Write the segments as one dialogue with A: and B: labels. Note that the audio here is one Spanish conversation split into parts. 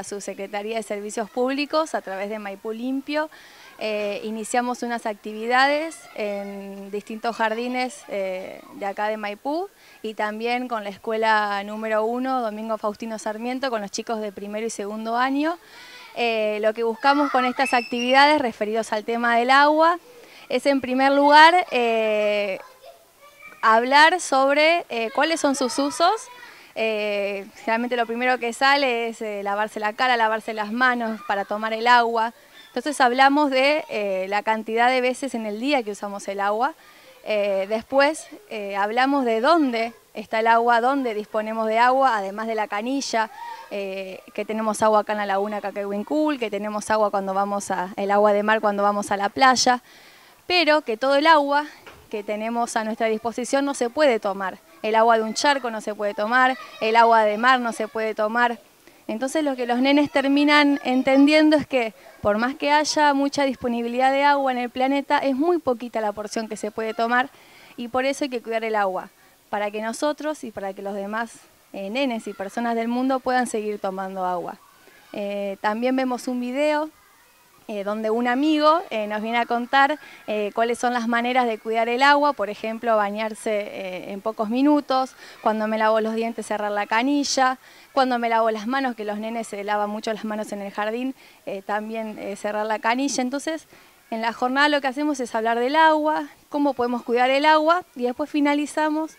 A: a su Secretaría de Servicios Públicos a través de Maipú Limpio. Eh, iniciamos unas actividades en distintos jardines eh, de acá de Maipú y también con la escuela número uno, Domingo Faustino Sarmiento, con los chicos de primero y segundo año. lo que buscamos con estas actividades referidos al tema del agua es en primer lugar hablar sobre cuáles son sus usos, eh, generalmente lo primero que sale es eh, lavarse la cara, lavarse las manos para tomar el agua. Entonces hablamos de eh, la cantidad de veces en el día que usamos el agua. después hablamos de dónde está el agua, dónde disponemos de agua, además de la canilla, que tenemos agua acá en la laguna Caquehuincul, que tenemos agua cuando vamos a, el agua de mar cuando vamos a la playa, pero que todo el agua que tenemos a nuestra disposición no se puede tomar el agua de un charco no se puede tomar, el agua de mar no se puede tomar. Entonces lo que los nenes terminan entendiendo es que por más que haya mucha disponibilidad de agua en el planeta, es muy poquita la porción que se puede tomar y por eso hay que cuidar el agua, para que nosotros y para que los demás eh, nenes y personas del mundo puedan seguir tomando agua. Eh, también vemos un video eh, donde un amigo eh, nos viene a contar eh, cuáles son las maneras de cuidar el agua, por ejemplo, bañarse en pocos minutos, cuando me lavo los dientes cerrar la canilla, cuando me lavo las manos, que los nenes se lavan mucho las manos en el jardín, también cerrar la canilla. Entonces, en la jornada lo que hacemos es hablar del agua, cómo podemos cuidar el agua y después finalizamos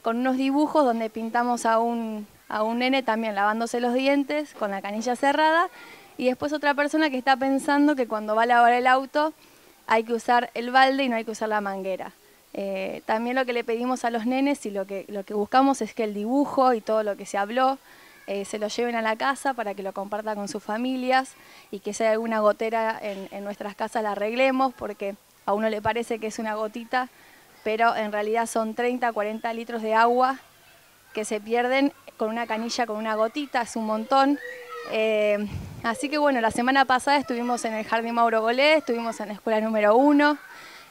A: con unos dibujos donde pintamos a un, a un nene también lavándose los dientes con la canilla cerrada y después otra persona que está pensando que cuando va a lavar el auto hay que usar el balde y no hay que usar la manguera. Eh, también lo que le pedimos a los nenes y lo que, lo que buscamos es que el dibujo y todo lo que se habló eh, se lo lleven a la casa para que lo compartan con sus familias y que si hay alguna gotera en, en nuestras casas la arreglemos porque a uno le parece que es una gotita, pero en realidad son 30, 40 litros de agua que se pierden con una canilla, con una gotita, es un montón. Eh, así que bueno, la semana pasada estuvimos en el Jardín Mauro Golé, estuvimos en la escuela número uno.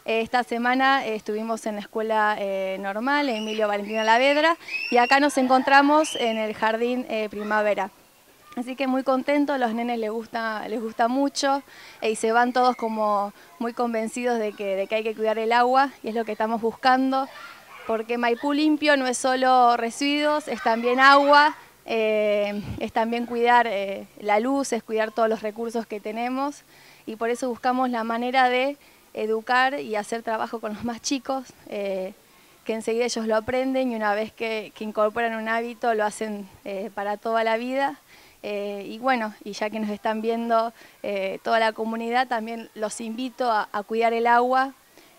A: Eh, esta semana estuvimos en la escuela eh, normal, Emilio Valentina Lavedra, y acá nos encontramos en el Jardín Primavera. Así que muy contento, los nenes les gusta, les gusta mucho y se van todos como muy convencidos de que, de que hay que cuidar el agua y es lo que estamos buscando, porque Maipú limpio no es solo residuos, es también agua, eh, es también cuidar eh, la luz, es cuidar todos los recursos que tenemos y por eso buscamos la manera de educar y hacer trabajo con los más chicos, eh, que enseguida ellos lo aprenden y una vez que, incorporan un hábito lo hacen para toda la vida. y bueno, y ya que nos están viendo toda la comunidad, también los invito a cuidar el agua,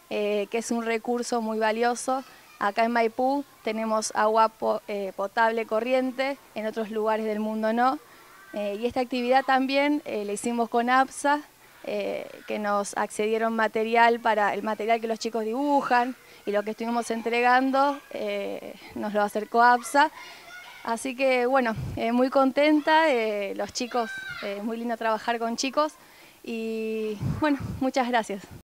A: que es un recurso muy valioso. Acá en Maipú tenemos agua eh, potable corriente, en otros lugares del mundo no. Eh, y esta actividad también eh, la hicimos con APSA, que nos accedieron material para el material que los chicos dibujan y lo que estuvimos entregando nos lo acercó APSA. Así que bueno, muy contenta, los chicos, muy lindo trabajar con chicos y bueno, muchas gracias.